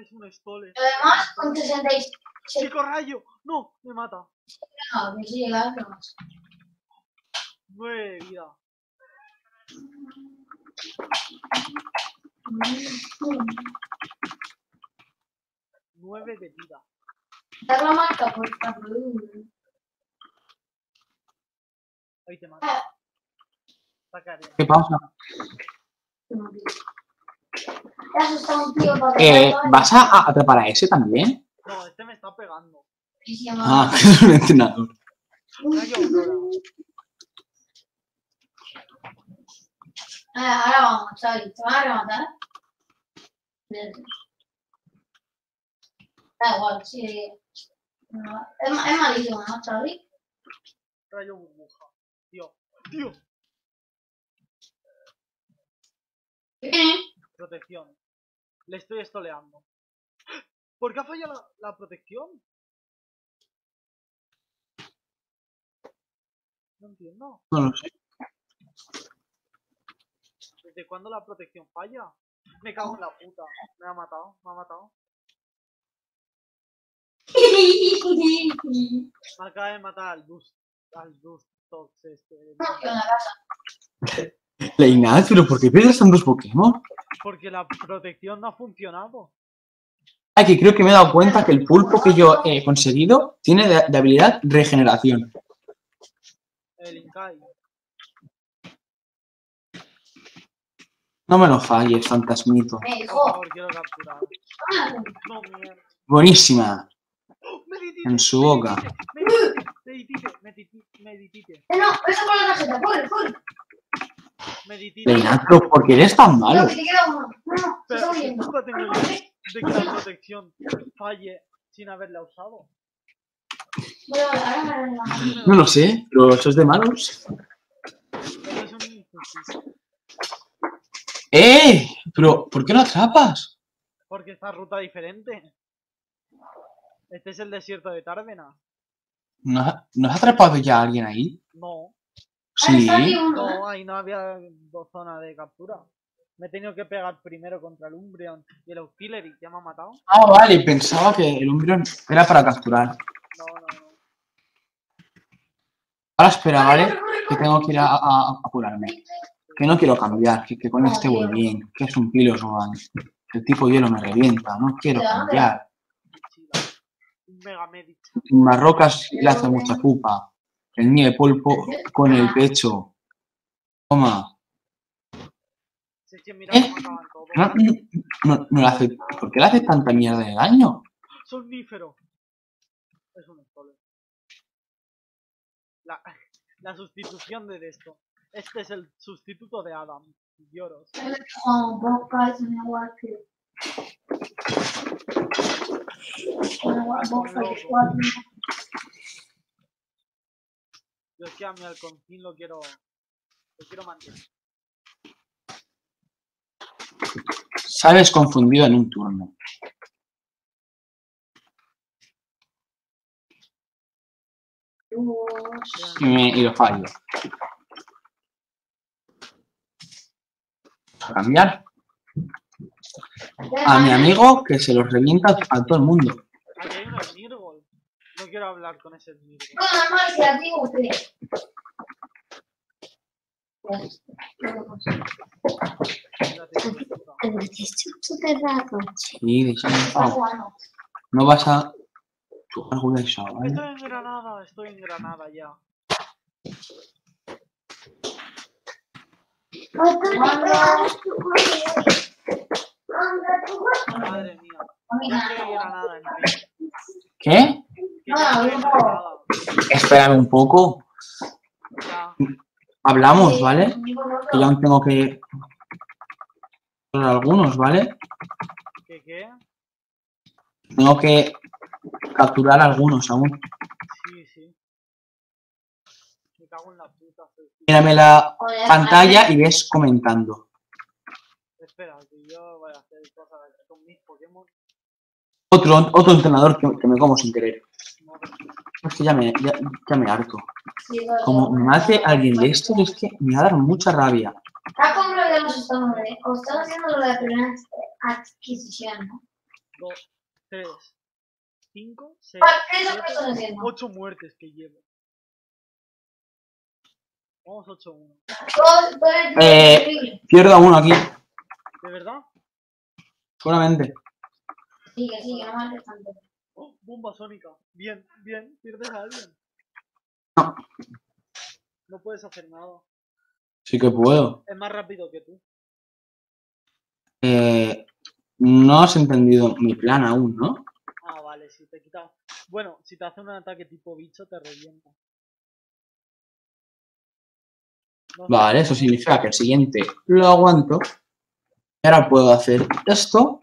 Speaker 2: Es un stole.
Speaker 1: Lo demás, con 66.
Speaker 2: ¡Chico rayo! ¡No! Me mata.
Speaker 1: No, sí llega lo más.
Speaker 2: 9 de vida. Nueve de vida.
Speaker 1: Dar la marca por esta Bruin.
Speaker 2: Ahí te mata. Sacaré.
Speaker 3: ¿Qué pasa?
Speaker 1: Te has asustado un tío para
Speaker 3: Eh, ¿Vas a atrapar a ese también?
Speaker 2: No, este me está pegando.
Speaker 3: Ah, que es un entrenador.
Speaker 1: Ah, ahora vamos, Xavi. ¿Te van a rematar? Da igual, sí. No, es, es malísimo, ¿no, Xavi?
Speaker 2: Rayo burbuja. Tío. Tío.
Speaker 1: Viene.
Speaker 2: Protección. Le estoy estoleando. ¿Por qué ha fallado la, la protección? No entiendo.
Speaker 3: No lo sé.
Speaker 2: ¿Desde cuándo la protección falla? Me cago en la puta. Me ha matado, me ha matado. Me [laughs] acaba de matar al Dust. Al Dust Tox este. [laughs]
Speaker 1: La
Speaker 3: Ignat, pero ¿por qué pierdes tantos Pokémon?
Speaker 2: Porque la protección no ha funcionado.
Speaker 3: Ah, que creo que me he dado cuenta que el pulpo que yo he conseguido tiene de, de habilidad regeneración.
Speaker 2: El Inkai.
Speaker 3: No me lo falles, fantasmito.
Speaker 1: Me
Speaker 2: Por quiero capturar.
Speaker 1: ah,
Speaker 2: No, mierda.
Speaker 3: Buenísima.
Speaker 2: ¡Oh! ¡Meditite!
Speaker 3: En su boca.
Speaker 2: Meditite, meditite, meditite,
Speaker 1: Eh, No, eso con la tarjeta, corre, corre.
Speaker 3: Pero ¿por qué eres tan malo?
Speaker 2: Pero ¿qué culpa tengo yo de que la protección falle sin haberla usado?
Speaker 3: No lo sé, pero eso es de malos. ¡Eh! Pero, ¿por qué no atrapas?
Speaker 2: Porque esta ruta diferente. Este es el desierto de Tárvena.
Speaker 3: ¿No, has- ¿no has atrapado ya a alguien ahí?
Speaker 2: No,
Speaker 3: Sí.
Speaker 2: no, ahí no había dos zonas de captura. Me he tenido que pegar primero contra el Umbreon y el Auxiliary, ya me ha matado.
Speaker 3: Ah, vale, pensaba que el Umbreon era para capturar.
Speaker 2: No, no, no.
Speaker 3: Ahora espera, ¿vale? Que tengo que ir a, a- a apurarme. Que no quiero cambiar, que, que con este voy bien. Que es un Pilos One. El tipo hielo me revienta, no quiero cambiar. Marrocas le hace mucha pupa. El nieve polpo con el pecho. Toma. ¿Eh? No, no, no le hace, ¿Por qué le hace tanta mierda de daño?
Speaker 2: Somnífero. Es un spoiler. La, [laughs] la sustitución de esto. Este es el sustituto de Adam. Lloros.
Speaker 1: Juan Boca es una igual que. Una igual Boca es igual que-
Speaker 2: Yo es que a mi halconcín lo quiero. Lo quiero mantener.
Speaker 3: Sales confundido en un turno. Y, me- y lo fallo. A cambiar. A mi amigo que se los revienta a todo el mundo.
Speaker 2: Aquí hay uno Nirgol. No quiero hablar con ese Nirgol.
Speaker 1: No, normal, si a ti usted.
Speaker 2: De.
Speaker 3: Sí, paz.
Speaker 1: jugando.
Speaker 3: No vas a jugar Gulesa, ¿vale?
Speaker 2: Estoy en Granada, estoy en Granada ya. Madre mía. Ya estoy en Granada, en fin.
Speaker 3: ¿Qué?
Speaker 2: Ya Granada.
Speaker 3: Espérame un poco.
Speaker 2: Ya.
Speaker 3: Hablamos, ¿vale? Que yo aún tengo que... Por algunos, ¿vale?
Speaker 2: ¿Qué qué?
Speaker 3: Tengo que capturar algunos aún.
Speaker 2: Sí, sí. Me cago en la puta. Celsi.
Speaker 3: Mírame la pantalla y ves comentando.
Speaker 2: Espera, que yo voy a hacer cosas con mis Pokémon.
Speaker 3: Otro, otro entrenador que, que me como sin querer. Es que ya me, ya, ya me harto. Como me hace alguien de estos, es que me va a dar mucha rabia.
Speaker 1: Está como lo estado, ¿eh? O están haciendo lo de la primera adquisición, ¿no?
Speaker 2: Dos, tres, cinco, seis,
Speaker 1: ¿Cuál- ¿Qué es lo que
Speaker 2: siete,
Speaker 1: están haciendo?
Speaker 2: ocho muertes que llevo. Vamos 8-1.
Speaker 1: Todo- todo el-
Speaker 3: Eh. Pierdo a uno aquí,
Speaker 2: ¿De verdad?
Speaker 3: seguramente.
Speaker 1: Sigue, sigue, no mates tanto.
Speaker 2: Oh, bomba sónica. Bien, bien. Pierdes a alguien.
Speaker 3: No.
Speaker 2: No puedes hacer nada.
Speaker 3: Sí que puedo.
Speaker 2: Es más rápido que tú.
Speaker 3: Eh, no has entendido mi plan aún, ¿no?
Speaker 2: Ah, vale, si te quita. Bueno, si te hace un ataque tipo bicho, te revienta. No.
Speaker 3: Vale, eso significa que el siguiente lo aguanto. Y ahora puedo hacer esto.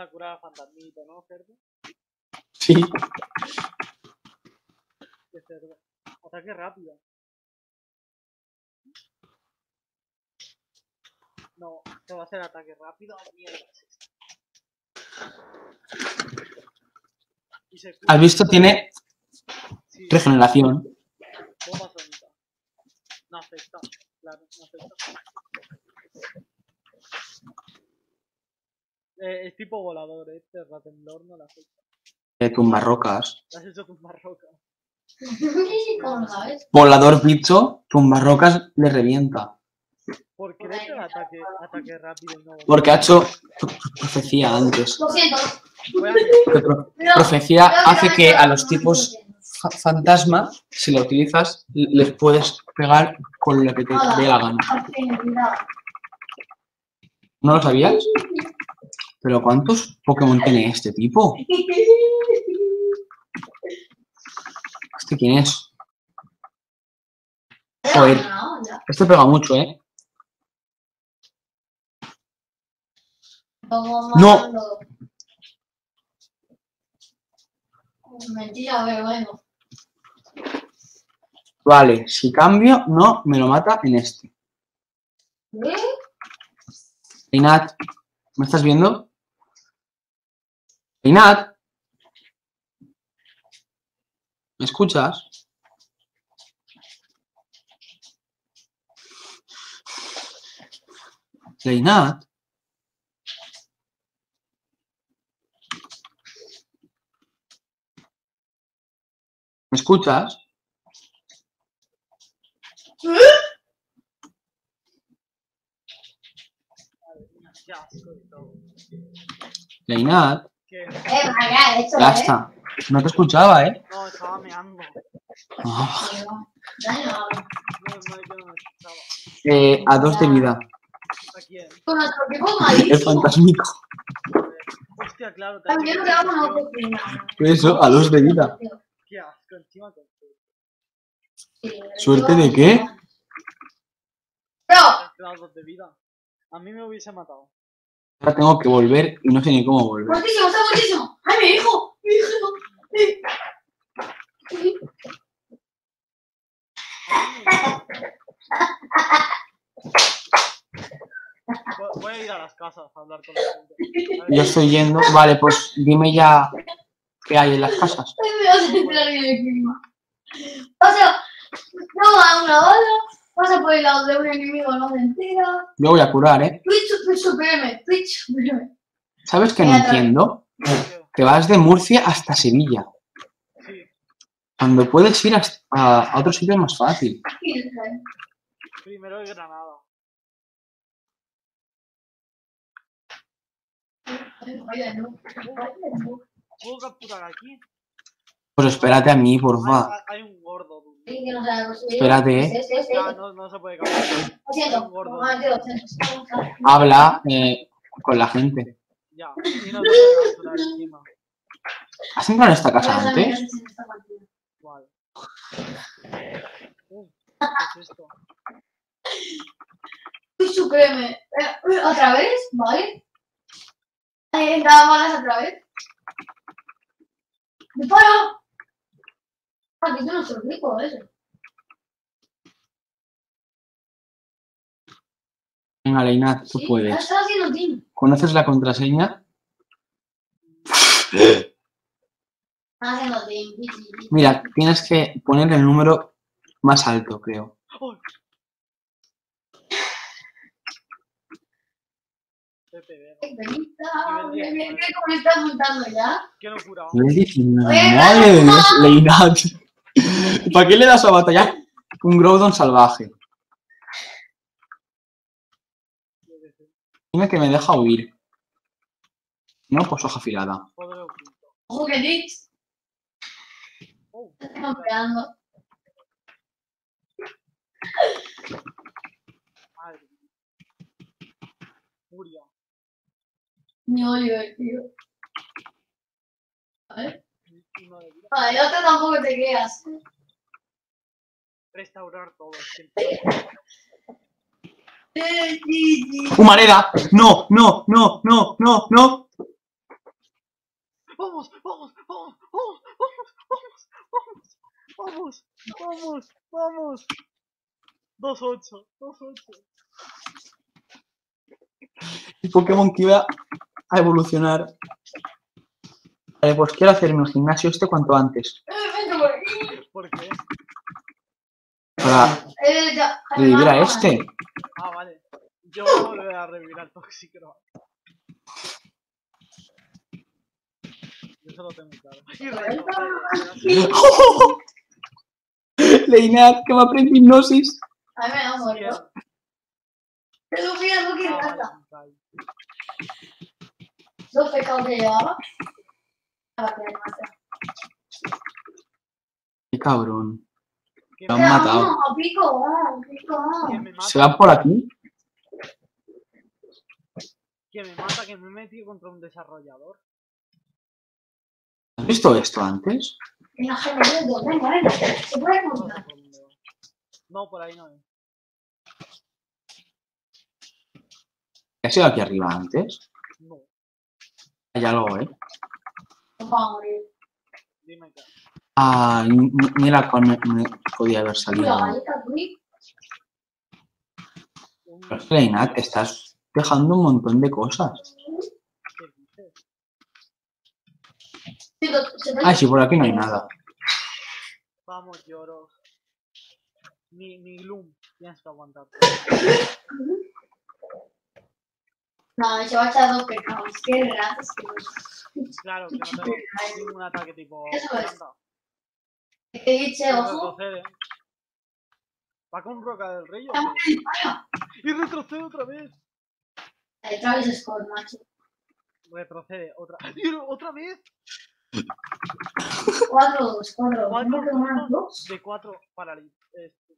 Speaker 2: Vas a curar a fantasmito, ¿no, cerdo?
Speaker 3: Sí.
Speaker 2: Qué cerdo. Ataque rápido. No, te va a hacer ataque rápido. Mierda. Y se.
Speaker 3: Has visto, tiene
Speaker 2: Sí,
Speaker 3: regeneración.
Speaker 2: bomba sónica. No afecta, claro, no afecta. Eh, es tipo volador, eh. Terra temblor no la
Speaker 3: tumbarrocas.
Speaker 2: Has hecho tumbar roca.
Speaker 1: ¿Cómo lo sabes?
Speaker 3: Volador bicho, tumbarrocas le revienta.
Speaker 2: ¿Por qué le hace ataque, ataque rápido no
Speaker 3: Porque ha hecho pro- profecía antes.
Speaker 1: Lo siento.
Speaker 3: Pro- profecía
Speaker 1: no,
Speaker 3: hace que a los tipos fantasma, si lo utilizas, les puedes pegar con lo que te dé la gana. ¿No lo sabías? ¿Pero cuántos Pokémon tiene este tipo? ¿Este quién es? Joder. Este pega mucho, ¿eh? No.
Speaker 1: Mentira, pero bueno.
Speaker 3: Vale, si cambio, no, me lo mata en este.
Speaker 1: ¿Eh?
Speaker 3: Inat, ¿me estás viendo? Reinat, ¿me escuchas? Reinat. ¿Me escuchas? Leinat.
Speaker 1: ¿Qué?
Speaker 3: Ya está. No te escuchaba, ¿eh?
Speaker 2: No, estaba meando. Oh.
Speaker 3: Eh, a dos de vida.
Speaker 2: ¿A quién?
Speaker 1: Es
Speaker 3: fantasmico.
Speaker 2: Hostia, claro.
Speaker 1: También lo quedamos a
Speaker 3: Eso, a dos de vida.
Speaker 2: Qué asco, encima con
Speaker 3: ¿Suerte de qué?
Speaker 2: ¡Bro! A mí me hubiese matado.
Speaker 3: Ahora tengo que volver y no sé ni cómo volver.
Speaker 1: muertísimo, está muertísimo. ¡Ay, mi hijo! ¡Mi hijo!
Speaker 2: Voy- Voy a ir a las casas a hablar con la gente.
Speaker 3: Yo estoy yendo. Vale, pues dime ya qué hay en las casas.
Speaker 1: Ay, me vas a entrar en el clima. O sea, no a una bala, pasa por el lado de un enemigo no se entera.
Speaker 3: Yo voy a curar, ¿eh?
Speaker 1: Twitch, Twitch, supreme, Twitch, supreme.
Speaker 3: ¿Sabes que no entiendo?
Speaker 2: ¿qué?
Speaker 3: Que vas de Murcia hasta Sevilla.
Speaker 2: Sí,
Speaker 3: Cuando puedes ir a, a otro sitio más fácil.
Speaker 2: primero es Granada. ¿Puedo capturar aquí?
Speaker 3: Pues espérate a mí, porfa.
Speaker 2: Hay, hay un gordo.
Speaker 3: Espérate.
Speaker 1: ¿eh?
Speaker 2: No, no, no se puede cambiar.
Speaker 1: Lo siento,
Speaker 3: Habla eh, con la gente.
Speaker 2: Ya, y no
Speaker 3: ¿Has entrado en esta casa antes? [laughs]
Speaker 2: ¿Qué es esto?
Speaker 1: Supreme. Eh, ¿Otra vez? ¿Vale? Eh, ¿Entraba malas otra vez? ¡Disparo! Aquí yo no soy rico, ese.
Speaker 3: Venga, Leina, tú
Speaker 1: ¿Sí?
Speaker 3: puedes.
Speaker 1: Estás haciendo team.
Speaker 3: ¿Conoces la contraseña? Mira, tienes que poner el número más alto, creo.
Speaker 1: Ven,
Speaker 2: ven,
Speaker 1: ven cómo me estás montando ya.
Speaker 2: Qué
Speaker 3: Nivel 19, madre de Dios, Leinat. ¿Para qué le das a batallar un Groudon salvaje? Dime que me deja huir. No, pues hoja afilada.
Speaker 1: Ojo que Dix. Te están pegando.
Speaker 2: madre mía. Furia.
Speaker 1: Ni Oliver, tío.
Speaker 2: De vida.
Speaker 1: Vale, otro tampoco te creas.
Speaker 2: Restaurar todo.
Speaker 1: Eh.
Speaker 3: ¡Humareda! ¡No, no, no, no, no, no!
Speaker 2: ¡Vamos! ¡Vamos! ¡Vamos! ¡Vamos! ¡Vamos! ¡Vamos! ¡Vamos! ¡Vamos! ¡Vamos! 2-8. 2-8.
Speaker 3: El Pokémon que iba a evolucionar. Vale, pues quiero hacerme el gimnasio este cuanto antes.
Speaker 1: Eh.
Speaker 3: Para revivir a este.
Speaker 2: Ah, vale. Yo voy a volver a revivir al Toxicro. Yo eso lo tengo claro. [laughs]
Speaker 3: Leinat, que me aprende hipnosis.
Speaker 1: A mí me da muerto. Te lo pido, no quiero
Speaker 2: Ah,
Speaker 1: nada.
Speaker 2: vale,
Speaker 1: Dos pecados que llevaba. Para que mate.
Speaker 3: Qué cabrón. Me han matado.
Speaker 1: No, pico, pico.
Speaker 3: ¿Se van por aquí?
Speaker 2: Que me mata, que me he metido contra un desarrollador.
Speaker 3: ¿Has visto esto antes?
Speaker 1: No, ¿Se puede
Speaker 2: contar? No, por ahí no es.
Speaker 3: ¿Has ido aquí arriba antes?
Speaker 2: No.
Speaker 3: Allá luego, ¿eh?
Speaker 1: Vamos, eh.
Speaker 2: Dime, claro.
Speaker 3: Ah, mira cuál me, me podía haber salido. Leinat, te estás dejando un montón de cosas. Ah, sí, por aquí no hay nada.
Speaker 2: Vamos, lloros. Ni, ni Gloom. Tienes que aguantar.
Speaker 1: No, se va a echar dos pecados. Qué ratas que no.
Speaker 2: Claro, que no tengo ningún ataque tipo
Speaker 1: Eso es.
Speaker 2: Y
Speaker 1: ojo.
Speaker 2: retrocede. ¿Va con Roca del Rey
Speaker 1: dispara.
Speaker 2: Y retrocede otra vez.
Speaker 1: Eh, Travis Scott, macho.
Speaker 2: Retrocede otra. ¡Y otra vez!
Speaker 1: Cuatro, dos, cuatro.
Speaker 2: Cuatro
Speaker 1: ¿Cómo que más
Speaker 2: puntos
Speaker 1: dos?
Speaker 2: de cuatro parálisis. Este.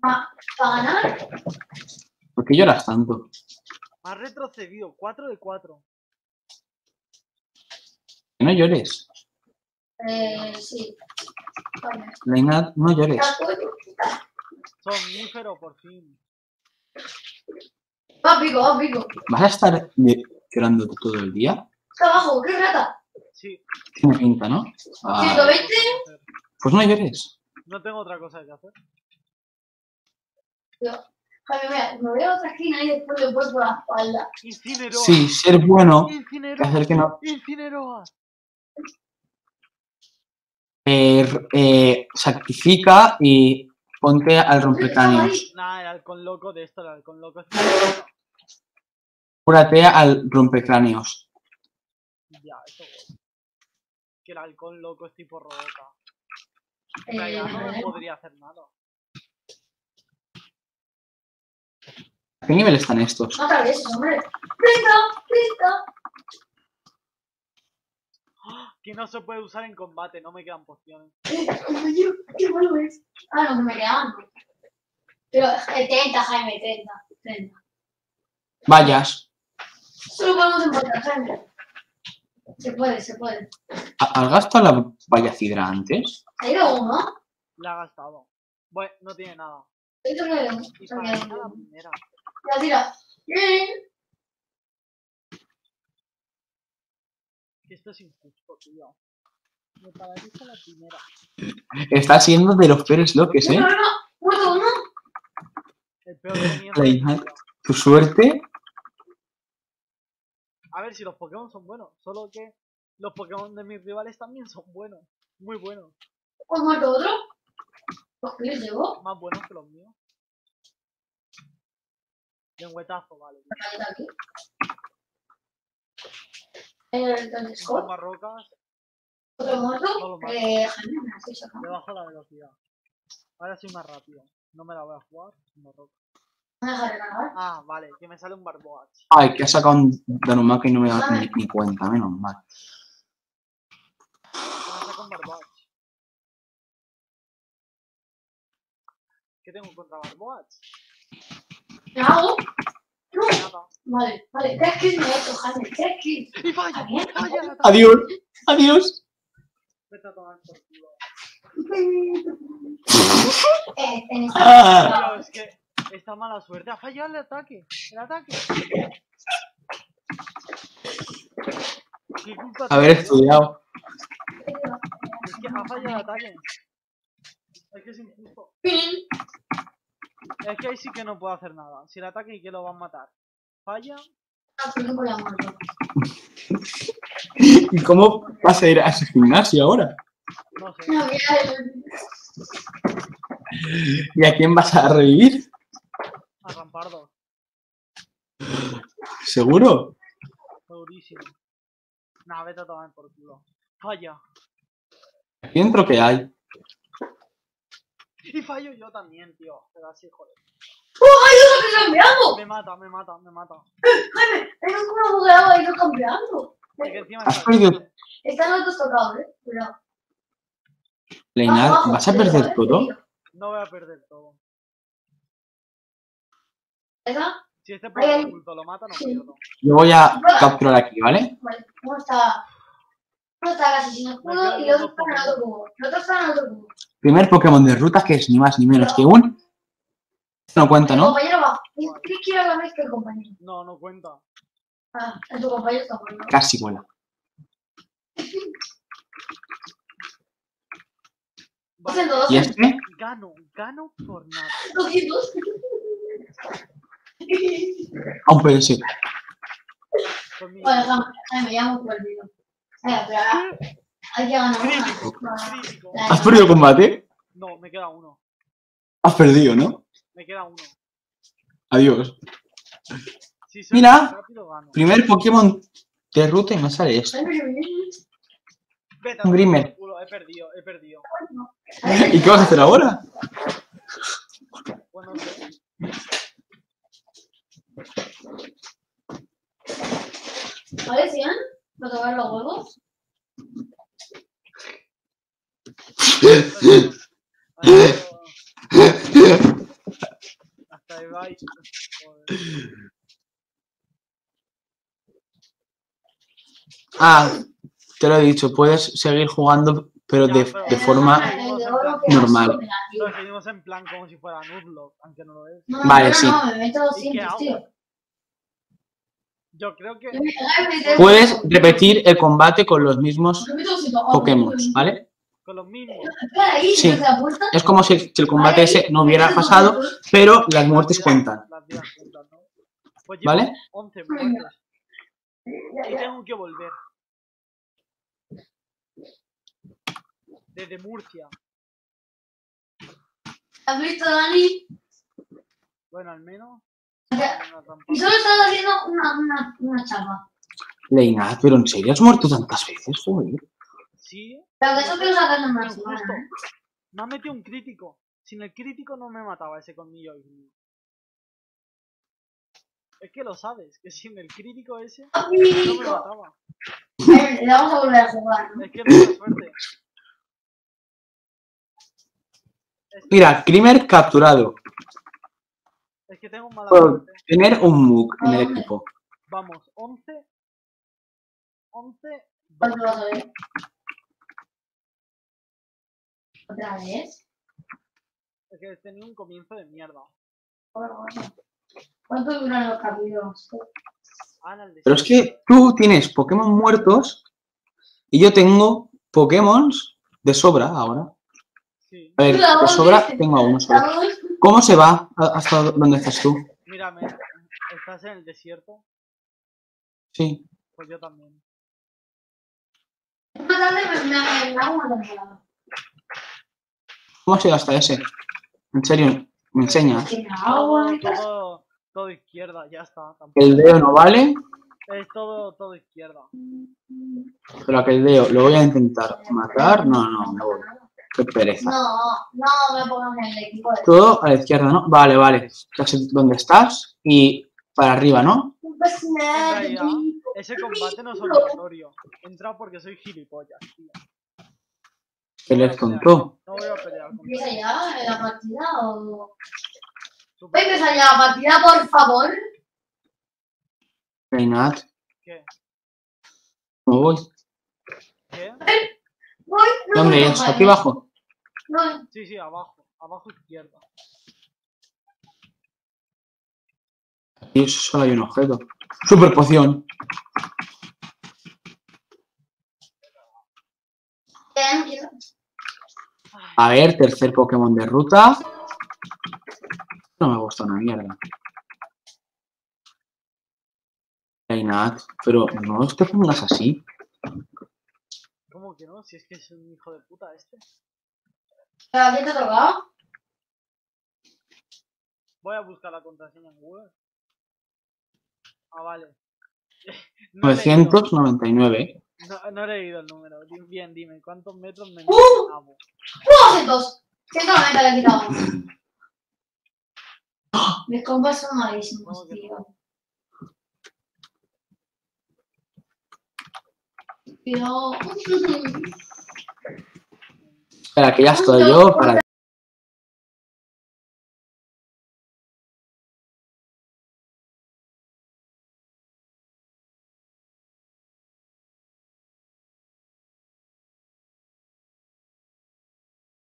Speaker 1: Para ganar,
Speaker 3: ¿Por qué lloras tanto?
Speaker 2: Ha retrocedido. 4 de 4.
Speaker 3: Que no llores.
Speaker 1: Eh, sí. Vale.
Speaker 3: Leina, no llores.
Speaker 2: Somnífero, por fin.
Speaker 1: Va pico, va pico.
Speaker 3: ¿Vas a estar llorando todo el día?
Speaker 1: Está abajo, qué rata.
Speaker 2: Sí.
Speaker 3: Tiene pinta, ¿no? Ah,
Speaker 1: 120.
Speaker 3: pues no llores.
Speaker 2: No tengo otra cosa que hacer.
Speaker 1: Yo, Jaime, mira, me voy a otra esquina y después le por la espalda.
Speaker 2: Incineroa.
Speaker 3: Sí, ser bueno.
Speaker 2: Incineroa.
Speaker 3: hacer que no.
Speaker 2: Incineroa.
Speaker 3: Eh, eh, sacrifica y ponte al rompecráneos.
Speaker 2: Nah, el halcón loco de esto, el halcón loco es.
Speaker 3: Cúrate al rompecráneos.
Speaker 2: Ya, eso voy. Que el halcón loco es tipo roca.
Speaker 1: Eh,
Speaker 2: no podría hacer nada.
Speaker 3: ¿A qué nivel están estos?
Speaker 1: No atravieses, hombre. ¡Pista!
Speaker 2: Que no se puede usar en combate, no me quedan pociones. [laughs]
Speaker 1: Qué malo es. Ah, no, que me quedaban. Pero eh, 30, Jaime, 30. 30.
Speaker 3: Vayas.
Speaker 1: Solo podemos empatar, Jaime. Se puede, se puede.
Speaker 3: ¿Ha- ¿Has gastado la vallacidra antes?
Speaker 1: ¿Ha ido uno?
Speaker 2: La ha gastado. Bueno, no tiene nada.
Speaker 1: Esto hay
Speaker 2: mí a la
Speaker 1: tira.
Speaker 2: Que esto es injusto, tío. Me paraliza la primera.
Speaker 3: Está siendo de los peores loques, ¿eh?
Speaker 1: No, no, no. Uno.
Speaker 2: El peor de
Speaker 3: hija-
Speaker 2: mi vida.
Speaker 3: Tu suerte.
Speaker 2: A ver si los Pokémon son buenos. Solo que los Pokémon de mis rivales también son buenos. Muy buenos.
Speaker 1: ¿Pues muerto otro? Pues que les llevo.
Speaker 2: Más buenos que los míos. Lengüetazo, vale.
Speaker 1: Ahí está aquí. Scott.
Speaker 2: Toma rocas
Speaker 1: Otro
Speaker 2: mato.
Speaker 1: Eh,
Speaker 2: le bajo la velocidad. Ahora soy más rápido. No me la voy a jugar. Rocas. Ah, vale, que me sale un Barboach.
Speaker 3: Ay, que ha sacado un Danumaka y no me da ni, ni cuenta, menos mal.
Speaker 2: Me saca un Barboach. ¿Qué tengo contra Barboach?
Speaker 1: ¿Qué hago? Vale, vale. Jaime. Tres kills.
Speaker 2: ¡Y la tabla!
Speaker 3: Adiós. Adiós.
Speaker 2: Vete a tomar por culo.
Speaker 1: Eh.
Speaker 3: Ah.
Speaker 2: Es que esta mala suerte. Ha fallado el ataque. El ataque. ¿Qué culpa
Speaker 3: Haber estudiado.
Speaker 2: Es que ha fallado el ataque. Es que es injusto. Es que ahí sí que no puedo hacer nada. Si el ataque y que lo van a matar. Falla.
Speaker 1: Ah.
Speaker 3: ¿Y cómo vas a ir a ese gimnasio ahora?
Speaker 2: No sé.
Speaker 3: ¿Y a quién vas a revivir?
Speaker 2: A Rampardo.
Speaker 3: ¿Seguro?
Speaker 2: Segurísimo. Nah, vete a tomar por culo. Falla.
Speaker 3: Aquí dentro que hay.
Speaker 2: Y fallo yo también, tío. Pero así, joder.
Speaker 1: ¡Oh, hay otro que cambiando!
Speaker 2: Me mata, me mata, me mata.
Speaker 1: Jaime, hay un culo de agua y no cambiando.
Speaker 2: Es que encima
Speaker 3: Has
Speaker 2: está-
Speaker 3: perdido.
Speaker 1: Están los dos tocados, eh. Cuidado.
Speaker 3: Leinar, ¿vas a perder
Speaker 1: eh,
Speaker 3: todo?
Speaker 1: tío.
Speaker 2: No voy a perder todo.
Speaker 1: ¿Esa?
Speaker 2: Si este Pokémon
Speaker 1: ay.
Speaker 2: oculto lo mata, no pierdo.
Speaker 3: Yo voy a capturar aquí, ¿vale?
Speaker 1: Vale, uno está. Uno está casi sin escudo y el otro está en el otro cubo. El otro está en el otro cubo.
Speaker 3: Primer Pokémon de ruta que es ni más ni menos que un... No cuenta,
Speaker 1: El
Speaker 3: ¿no?
Speaker 1: compañero va. Ir a la vez que el compañero.
Speaker 2: No, no cuenta.
Speaker 1: Ah, en tu compañero está bueno.
Speaker 3: Casi vuela.
Speaker 2: Vale.
Speaker 3: ¿Y este?
Speaker 2: Gano, gano por nada.
Speaker 1: Ojitos.
Speaker 3: Aún puede ser.
Speaker 1: Jaime, ya hemos perdido. Venga, pero ahora. Hay que ganar. La-
Speaker 3: ¿Has perdido combate?
Speaker 2: No, me queda uno.
Speaker 3: Has perdido, ¿no?
Speaker 2: Me queda uno.
Speaker 3: Adiós.
Speaker 2: Si
Speaker 3: Mira.
Speaker 2: rápido, gano.
Speaker 3: Primer Pokémon de ruta y me sale esto.
Speaker 2: Vete
Speaker 3: un Grimer.
Speaker 2: He perdido, he perdido.
Speaker 3: ¿Y qué vas a hacer ahora?
Speaker 2: Bueno, no.
Speaker 1: ¿Vale, Cian? ¿Para tocar los huevos? [laughs]
Speaker 2: Hasta va. Joder.
Speaker 3: Ah, te lo he dicho, puedes seguir jugando, pero de,
Speaker 2: Ya,
Speaker 3: de
Speaker 2: pero-
Speaker 3: forma...
Speaker 1: De
Speaker 3: normal.
Speaker 2: Lo seguimos en plan como si fuera Nuzlocke, aunque no lo es.
Speaker 1: No,
Speaker 3: Vale,
Speaker 1: no,
Speaker 3: sí.
Speaker 1: No, me meto
Speaker 2: ¿Y qué
Speaker 1: 200,
Speaker 2: hago?
Speaker 1: tío.
Speaker 2: Yo creo que.
Speaker 3: Puedes repetir el combate con los mismos
Speaker 1: Me meto 200. Ah,
Speaker 3: Pokémon. ¿vale?
Speaker 2: Con los mismos.
Speaker 3: Es como si, si el combate ese no hubiera pasado, pero las muertes cuentan.
Speaker 2: Pues llevo
Speaker 3: ¿vale?
Speaker 2: 11 muertes. Y tengo que volver. Desde Murcia.
Speaker 1: ¿Has visto, Dani?
Speaker 2: Bueno, al menos.
Speaker 1: Y solo estás haciendo una, una, una chapa.
Speaker 3: Leina, pero en serio has muerto tantas veces, joder.
Speaker 2: Sí,
Speaker 1: Pero que eso en una
Speaker 2: pero
Speaker 1: semana.
Speaker 2: justo.
Speaker 1: ¿eh?
Speaker 2: Me ha metido un crítico. Sin el crítico no me mataba ese colmillo ahí. Es que lo sabes, que sin el crítico ese no me mataba.
Speaker 1: Eh, Le vamos a volver a jugar, ¿no?
Speaker 2: Es que es mala suerte. Es que,
Speaker 3: Mira, Krimer capturado.
Speaker 2: es que tengo mala
Speaker 3: Por tener un Muk en el equipo.
Speaker 2: Vamos, 11. 11.
Speaker 1: ¿Cuánto vas a ver? ¿Otra vez?
Speaker 2: Es que tenía un comienzo de mierda.
Speaker 1: Bueno, bueno. ¿Cuánto duran los capítulos?
Speaker 2: Ah,
Speaker 3: Pero es que tú tienes Pokémon muertos y yo tengo Pokémon de sobra ahora.
Speaker 2: Sí.
Speaker 3: A ver, de sobra tengo a uno solo. ¿Cómo se va hasta donde estás tú?
Speaker 2: Mírame, estás en el desierto,
Speaker 3: Sí.
Speaker 2: pues yo también.
Speaker 1: Más tarde me, me,
Speaker 3: ¿Cómo se hasta ese? En serio, me enseñas.
Speaker 2: Todo, todo, todo izquierda, ya está. tampoco.
Speaker 3: El dedo no vale,
Speaker 2: Es todo, todo izquierda.
Speaker 3: pero aquel dedo lo voy a intentar matar. No, no, me voy. Qué pereza.
Speaker 1: No, no me pongas en el equipo de...
Speaker 3: Todo a la izquierda, ¿no? Vale, vale. Ya sé dónde estás y para arriba, ¿no?
Speaker 1: Pues
Speaker 2: realidad,
Speaker 1: equipo.
Speaker 2: Ese combate no es obligatorio. Entra porque soy gilipollas, tío.
Speaker 3: Que les contó.
Speaker 2: No voy a pelear con
Speaker 1: ¿Empieza ya la partida o...?
Speaker 2: Super-
Speaker 1: ¿Puede empezar ya la partida, por favor?
Speaker 3: Reinat,
Speaker 2: ¿Qué?
Speaker 3: no voy.
Speaker 2: ¿Qué?
Speaker 1: Voy, no
Speaker 3: ¿Dónde
Speaker 1: voy
Speaker 3: es? ¿Aquí abajo?
Speaker 1: No,
Speaker 2: Sí, sí, abajo. Abajo izquierda.
Speaker 3: Aquí solo hay un objeto. Super poción.
Speaker 1: bien, quiero-
Speaker 3: A ver, tercer Pokémon de ruta. No me gusta una mierda. Reinat, pero no te pongas así.
Speaker 2: ¿Cómo que no? Si es que es un hijo de puta este.
Speaker 1: ¿Pero a quién te ha tocado?
Speaker 2: Voy a buscar la contraseña en Google. Ah, vale. [laughs] No he leído-
Speaker 3: 999.
Speaker 2: No, no he leído el número. Bien, dime, ¿cuántos metros me
Speaker 1: ¡Uh!
Speaker 2: amo?
Speaker 1: ¡200! 190 le he quitado. [gasps] Mis compas son malísimos,
Speaker 2: ¿Cómo que
Speaker 1: tío. Tío.
Speaker 3: Espera, que ya estoy yo para